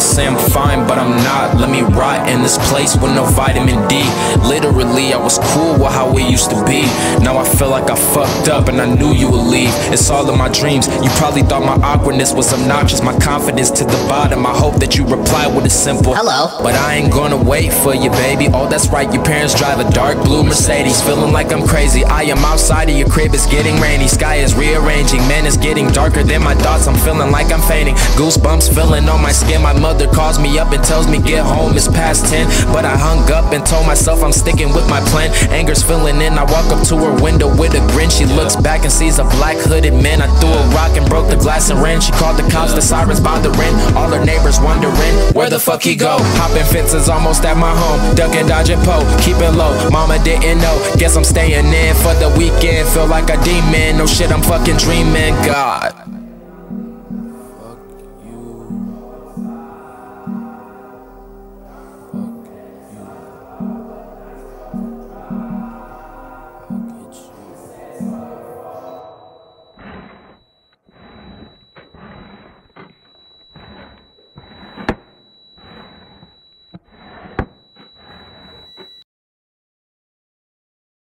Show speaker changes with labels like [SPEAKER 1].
[SPEAKER 1] Wanna say I'm fine, but I'm not. Let me rot in this place with no vitamin D. Literally, I was cool with how we used to be. Now I feel like I fucked up and I knew you would leave. It's all in my dreams. You probably thought my awkwardness was obnoxious, my confidence to the bottom. I hope that you reply with a simple
[SPEAKER 2] Hello.
[SPEAKER 1] But I ain't gonna wait for you, baby. Oh, that's right, your parents drive a dark blue Mercedes. Feeling like I'm crazy. I am outside of your crib, it's getting rainy. Sky is rearranging, man, it's getting darker than my thoughts. I'm feeling like I'm fainting. Goosebumps feeling on my skin. My mother calls me up and tells me get home, it's past 10. But I hung up and told myself I'm sticking with my plan. Anger's filling in. I walk up to her window with a grin. She looks back and sees a black hooded man. I threw a rock and broke the glass and ran. She called the cops, the sirens bothering. All her neighbors wondering where the fuck he go. Hopping fences almost at my home. Ducking, dodging, po, keeping low. Mama didn't know. Guess I'm staying in for the weekend. Feel like a demon. No shit, I'm fucking dreaming. God.